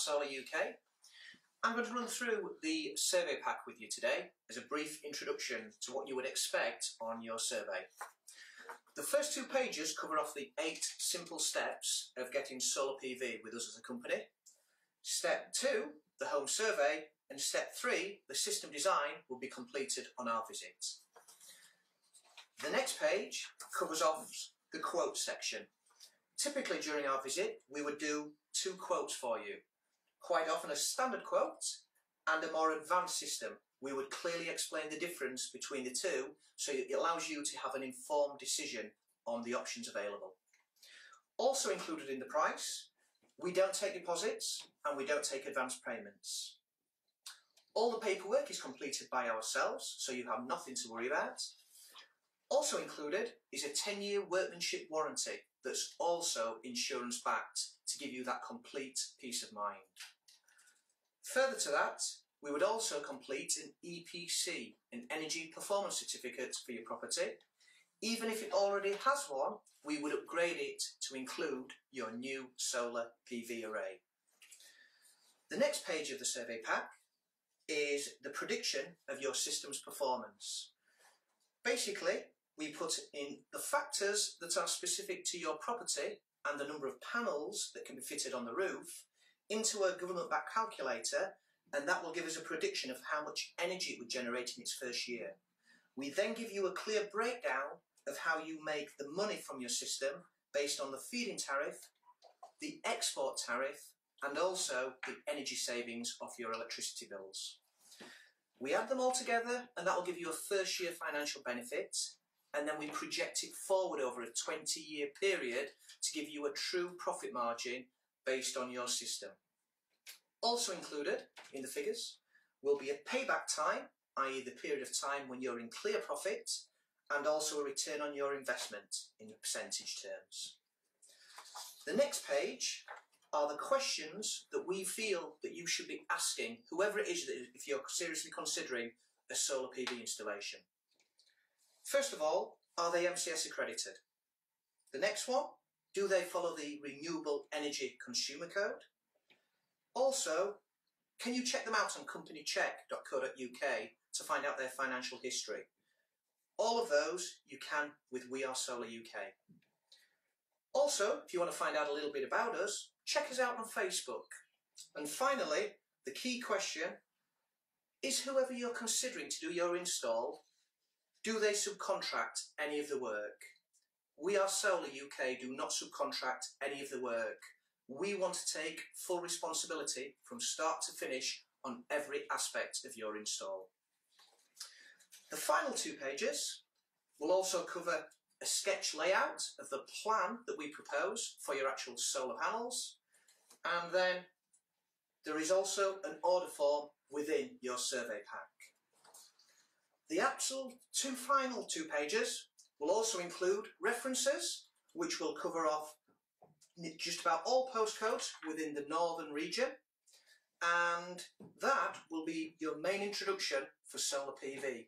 Solar UK. I'm going to run through the survey pack with you today as a brief introduction to what you would expect on your survey. The first two pages cover off the eight simple steps of getting solar PV with us as a company. Step two, the home survey, and step three, the system design, will be completed on our visit. The next page covers off the quote section. Typically during our visit, we would do two quotes for you. Quite often a standard quote and a more advanced system. We would clearly explain the difference between the two so it allows you to have an informed decision on the options available. Also included in the price, we don't take deposits and we don't take advance payments. All the paperwork is completed by ourselves, so you have nothing to worry about. Also included is a 10 year workmanship warranty that's also insurance backed to give you that complete peace of mind. Further to that, we would also complete an EPC, an Energy Performance Certificate for your property. Even if it already has one, we would upgrade it to include your new solar PV array. The next page of the survey pack is the prediction of your system's performance. Basically, we put in the factors that are specific to your property and the number of panels that can be fitted on the roof into a government-backed calculator and that will give us a prediction of how much energy it would generate in its first year. We then give you a clear breakdown of how you make the money from your system based on the feed-in tariff, the export tariff and also the energy savings of your electricity bills. We add them all together and that will give you a first year financial benefit and then we project it forward over a 20 year period to give you a true profit margin based on your system. Also included in the figures will be a payback time, i.e. the period of time when you're in clear profit, and also a return on your investment in percentage terms. The next page are the questions that we feel that you should be asking whoever it is that if you're seriously considering a solar PV installation. First of all, are they MCS accredited? The next one, do they follow the Renewable Energy Consumer Code? Also, can you check them out on companycheck.co.uk to find out their financial history? All of those you can with We R Solar UK. Also, if you want to find out a little bit about us, check us out on Facebook. And finally, the key question is whoever you're considering to do your install do they subcontract any of the work? We R Solar UK do not subcontract any of the work. We want to take full responsibility from start to finish on every aspect of your install. The final two pages will also cover a sketch layout of the plan that we propose for your actual solar panels and then there is also an order form within your survey pack. The actual two final two pages will also include references, which will cover off just about all postcodes within the northern region. And that will be your main introduction for solar PV.